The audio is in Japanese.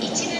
一部